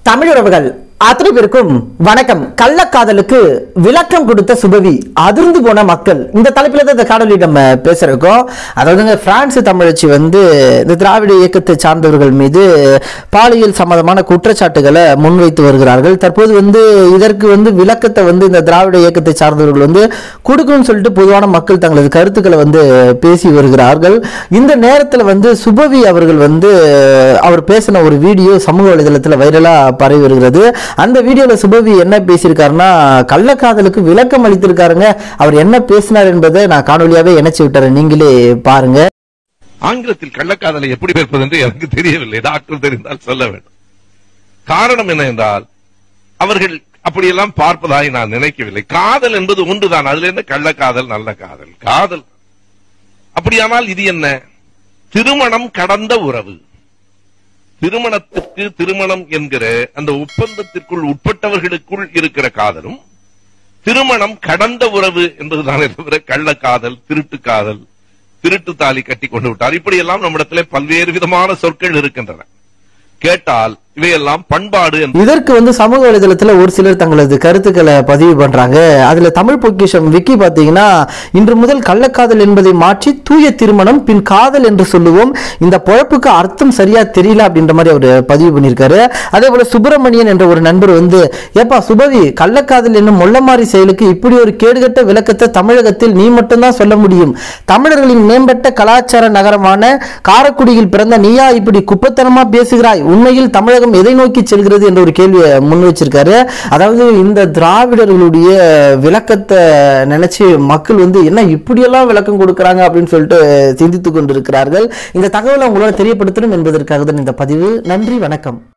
தமிழுறவுகள் அத்தனை பேருக்கும் வணக்கம். கள்ளக்காதலுக்கு விளக்கம் கொடுத்த சுபவி அதிர்ந்து போன மக்கள். இந்த தலைப்பில் தான் இந்த காணொலி நம்ம பேசுகிறோம் அதாவதுங்க பிரான்ஸ் தமிழச்சி வந்து இந்த திராவிட இயக்கத்தை சார்ந்தவர்கள் மீது பாலியல் சம்பந்தமான குற்றச்சாட்டுகளை முன்வைத்து வருகிறார்கள். தற்போது வந்து இதற்கு வந்து விளக்கத்தை வந்து இந்த திராவிட இயக்கத்தை சார்ந்தவர்கள் வந்து கொடுக்கணும்னு சொல்லிட்டு பொதுவான மக்கள் தங்களது கருத்துக்களை வந்து பேசி வருகிறார்கள். இந்த நேரத்தில் வந்து சுபவி அவர்கள் வந்து அவர் பேசின ஒரு வீடியோ சமூக வலைதளத்தில் வைரலாக பரவி வருகிறது. அந்த வீடியோவில் சுபவி என்ன பேசியிருக்காருன்னா கள்ளக்காதலுக்கு விளக்கம் அளித்திருக்காருங்க. அவர் என்ன பேசினார் என்பதை நான் காணொலியாவே இணைச்சு விட்டுறேன். நீங்களே பாருங்க. ஆங்கிலத்தில் கள்ளக்காதலை எப்படி பேர்ப்பது என்று எனக்கு தெரியவில்லை. டாக்டர் தெரிந்தால் சொல்ல வேண்டும். காரணம் என்ன என்றால் அவர்கள் அப்படியெல்லாம் பார்ப்பதாய் நான் நினைக்கவில்லை. காதல் என்பது ஒன்றுதான். அதுல என்ன கள்ளக்காதல் நல்ல காதல்? காதல். அப்படியானால் இது என்ன? திருமணம் கடந்த உறவு. திருமணத்திற்கு திருமணம் என்கிற அந்த ஒப்பந்தத்திற்குள் உட்பட்டவர்களுக்குள் இருக்கிற காதலும் திருமணம் கடந்த உறவு என்பதுதானே தவிர கள்ளக்காதல் திருட்டு காதல் திருட்டு தாலி கட்டி கொண்டு விட்டார். இப்படியெல்லாம் நம்மிடத்திலே பல்வேறு விதமான சொற்கள் இருக்கின்றன. கேட்டால் இவையெல்லாம் பண்பாடு இதற்கு வந்து சமூக வலைதளத்துல ஒரு சிலர் தங்களது கருத்துக்களை பதிவு பண்றாங்க. அதுல தமிழ் பொக்கிஷம் விக்கி பாத்தீங்கன்னா இன்று முதல் கள்ளக்காதல் என்பதை மாற்றி தூய திருமணம் பின் காதல் என்று சொல்லுவோம். இந்த பொழப்புக்கு அர்த்தம் சரியா தெரியல அப்படின்ற மாதிரி அவர் பதிவு பண்ணியிருக்காரு. அதே போல சுப்பிரமணியன் என்ற ஒரு நண்பர் வந்து ஏப்பா சுபவி கள்ளக்காதல் என்னும் மொள்ளமாரி செயலுக்கு இப்படி ஒரு கேடுகட்ட விளக்கத்தை தமிழகத்தில் நீ மட்டும்தான் சொல்ல முடியும். தமிழர்களின் மேம்பட்ட கலாச்சார நகரமான காரக்குடியில் பிறந்த நீயா இப்படி குப்பத்தனமா பேசுகிறாய்? உண்மையில் தமிழகம் எதை நோக்கி செல்கிறது என்ற ஒரு கேள்வியை முன் வச்சிருக்காரு. அதாவது இந்த திராவிடர்களுடைய விளக்கத்தை நினைச்சு மக்கள் வந்து என்ன இப்படியெல்லாம் விளக்கம் கொடுக்குறாங்க? அப்படின்னு சொல்லிட்டு சிந்தித்துக் கொண்டிருக்கிறார்கள். இந்த தகவலை உங்களால் தெரியப்படுத்தணும் என்பதற்காக தான் இந்த பதிவு. நன்றி வணக்கம்.